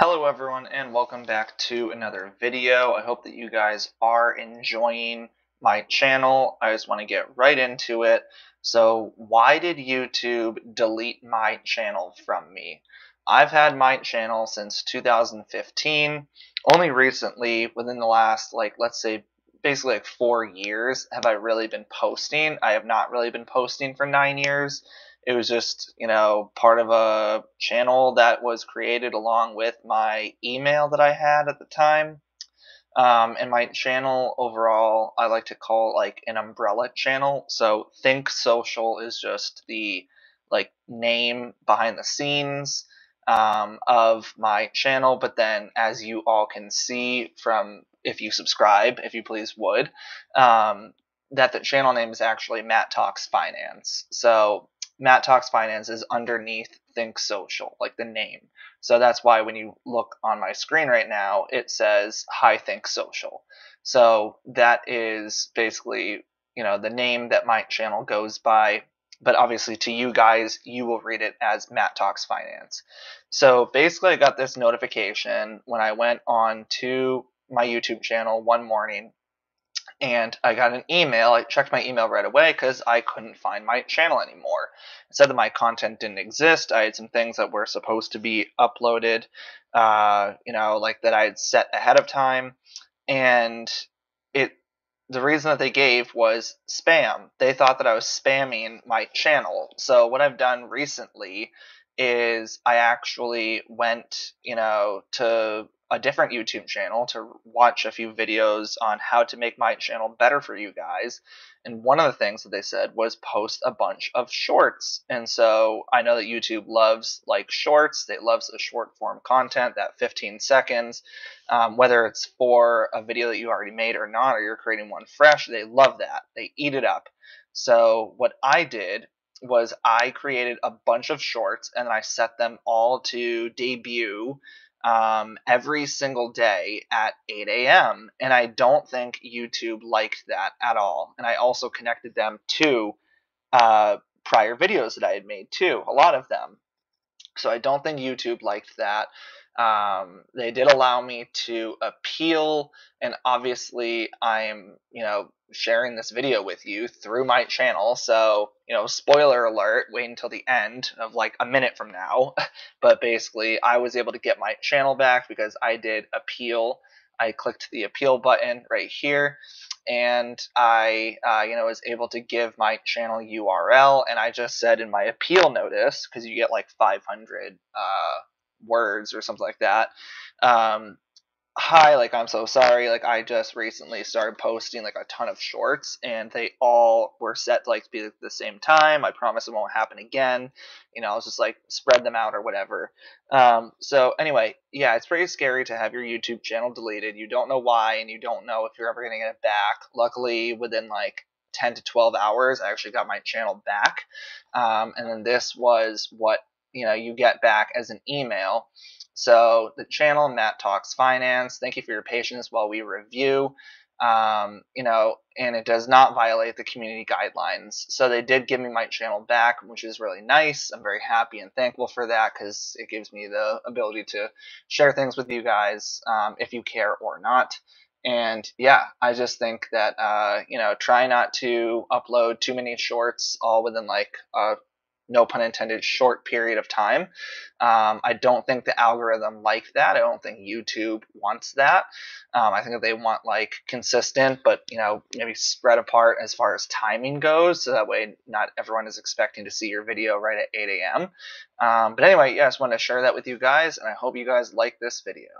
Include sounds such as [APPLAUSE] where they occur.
Hello everyone and welcome back to another video. I hope that you guys are enjoying my channel. I just want to get right into it. So why did YouTube delete my channel from me? I've had my channel since 2015. Only recently, within the last like let's say basically like four years, have I really been posting. I have not really been posting for nine years it was just you know part of a channel that was created along with my email that i had at the time. Um, and my channel overall i like to call like an umbrella channel. So think social is just the like name behind the scenes um, of my channel. But then as you all can see from if you subscribe if you please would um, that the channel name is actually Matt Talks Finance. So Matt Talks Finance is underneath Think Social, like the name. So that's why when you look on my screen right now, it says Hi Think Social. So that is basically, you know, the name that my channel goes by. But obviously, to you guys, you will read it as Matt Talks Finance. So basically, I got this notification when I went on to my YouTube channel one morning and I got an email. I checked my email right away because I couldn't find my channel anymore. It said that my content didn't exist. I had some things that were supposed to be uploaded, uh, you know, like that I had set ahead of time, and it. The reason that they gave was spam. They thought that I was spamming my channel. So what I've done recently is I actually went, you know, to a different YouTube channel to watch a few videos on how to make my channel better for you guys. And one of the things that they said was post a bunch of shorts. And so I know that YouTube loves like shorts. They loves the short form content, that 15 seconds, um, whether it's for a video that you already made or not, or you're creating one fresh. They love that. They eat it up. So what I did was I created a bunch of shorts and I set them all to debut um, every single day at 8 a.m. And I don't think YouTube liked that at all. And I also connected them to uh, prior videos that I had made too, a lot of them. So I don't think YouTube liked that. Um, they did allow me to appeal, and obviously I'm, you know, sharing this video with you through my channel. So, you know, spoiler alert, wait until the end of like a minute from now. [LAUGHS] but basically, I was able to get my channel back because I did appeal. I clicked the appeal button right here and I, uh, you know, was able to give my channel URL. And I just said in my appeal notice, because you get like 500 uh, words or something like that. Um, hi, like I'm so sorry. Like I just recently started posting like a ton of shorts, and they all were set like to like be at the same time. I promise it won't happen again. You know, I'll just like spread them out or whatever. Um, so anyway, yeah, it's pretty scary to have your YouTube channel deleted. You don't know why, and you don't know if you're ever gonna get it back. Luckily, within like 10 to 12 hours, I actually got my channel back. Um, and then this was what you know you get back as an email. So the channel Matt Talks Finance. Thank you for your patience while we review. Um, you know, and it does not violate the community guidelines. So they did give me my channel back, which is really nice. I'm very happy and thankful for that because it gives me the ability to share things with you guys um, if you care or not. And yeah, I just think that uh, you know, try not to upload too many shorts all within like a no pun intended, short period of time. Um, I don't think the algorithm likes that. I don't think YouTube wants that. Um, I think that they want like consistent, but you know, maybe spread apart as far as timing goes, so that way not everyone is expecting to see your video right at 8 a.m. Um, but anyway, yeah, I just wanted to share that with you guys, and I hope you guys like this video.